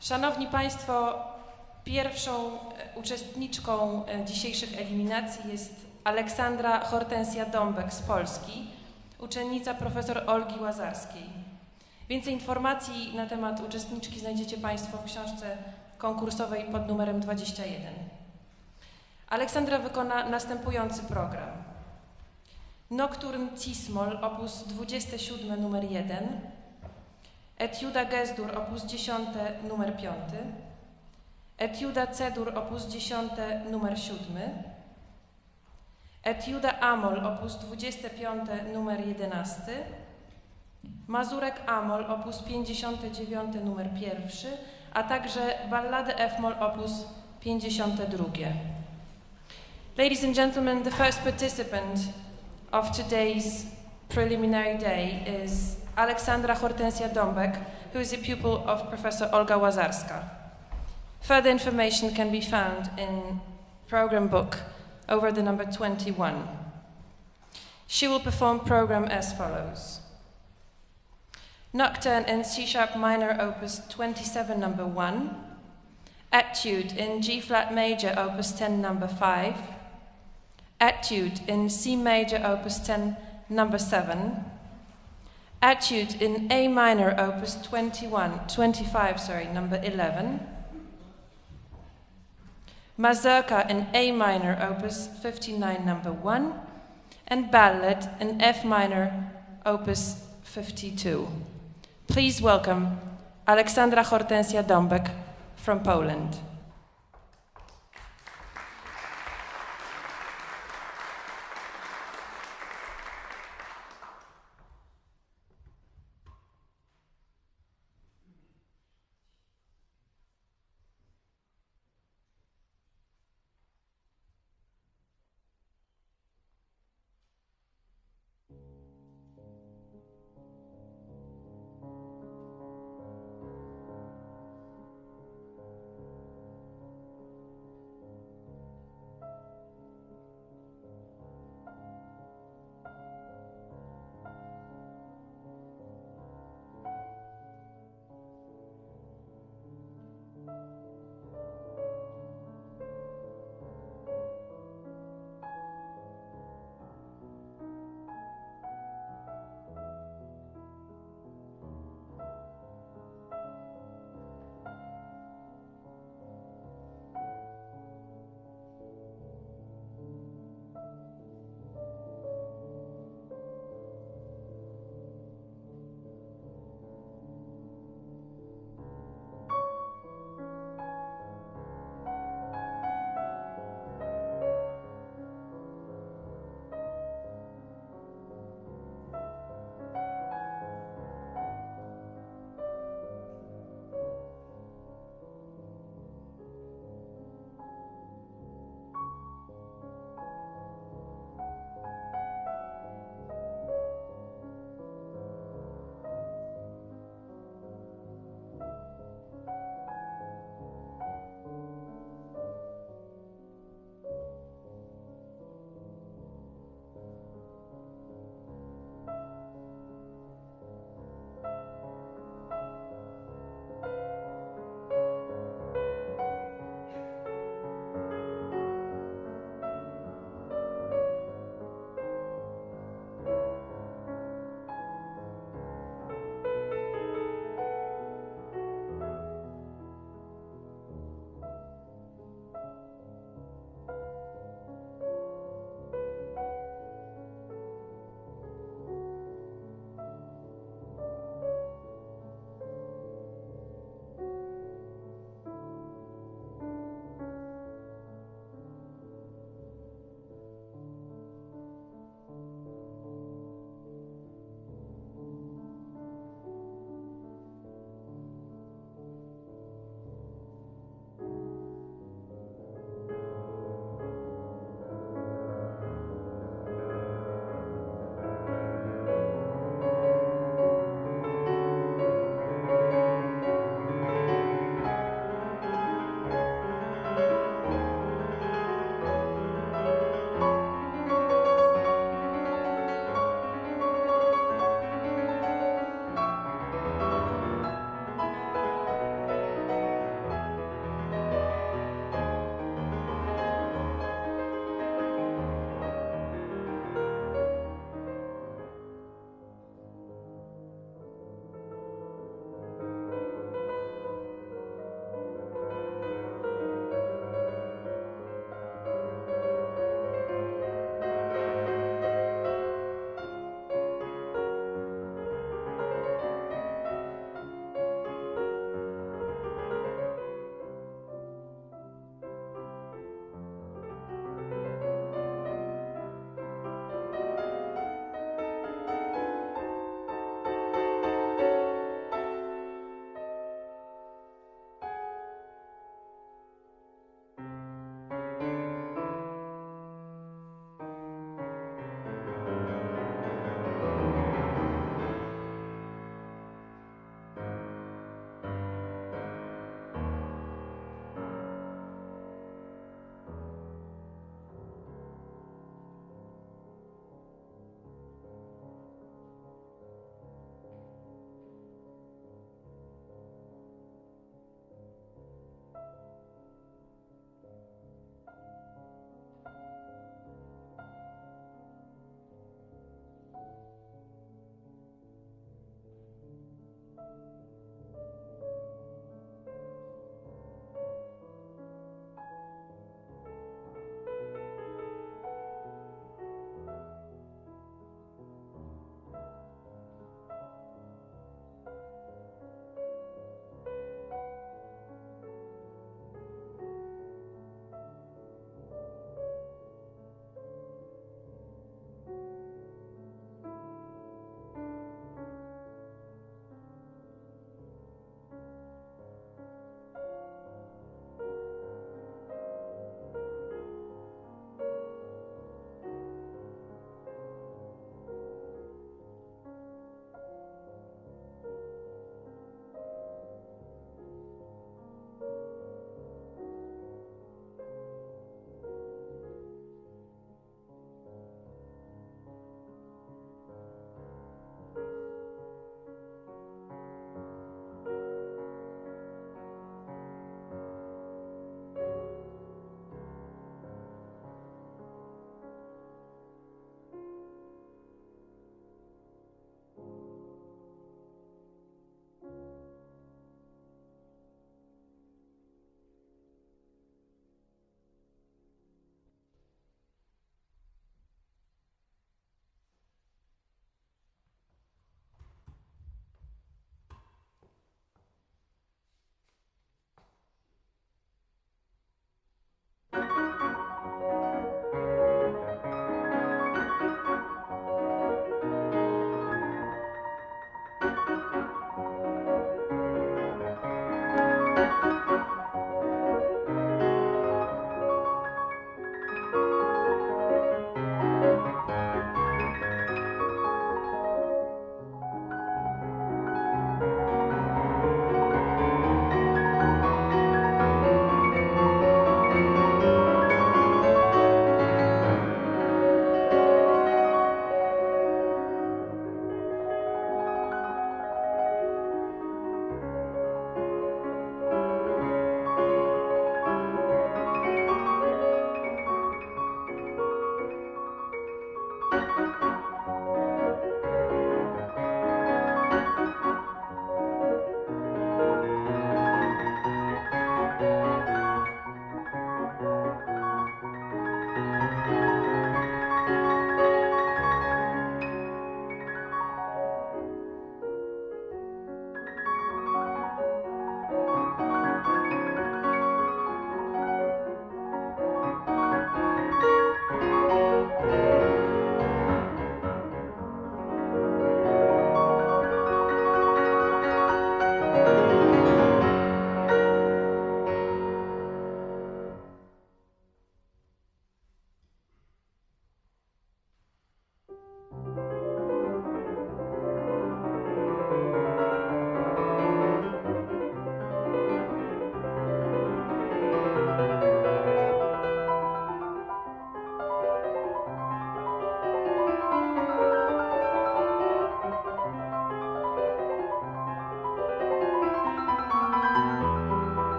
Szanowni Państwo, pierwszą e, uczestniczką e, dzisiejszych eliminacji jest Aleksandra Hortensja Dąbek z Polski, uczennica profesor Olgi Łazarskiej. Więcej informacji na temat uczestniczki znajdziecie Państwo w książce konkursowej pod numerem 21. Aleksandra wykona następujący program. Nocturne Cismol op. 27 numer 1, Etiuda Gesdur op. 10 numer 5, Etiuda Cedur op. 10 numer 7, Etiuda Amol op. 25 numer 11, Mazurek Amol op. 59 numer 1, a także Balladę F-moll op. 52. Ladies and gentlemen, the first participant of today's preliminary day is Aleksandra Hortensia Dąbek, who is a pupil of Professor Olga Łazarska. Further information can be found in program book over the number 21. She will perform program as follows. Nocturne in C sharp minor opus 27 number 1, Etude in G flat major opus 10 number 5, Etude in C major opus 10 number 7, Etude in A minor opus 21, 25, sorry, number 11, Mazurka in A minor opus 59 number 1, and Ballad in F minor opus 52. Please welcome Alexandra Hortensia Dombek from Poland.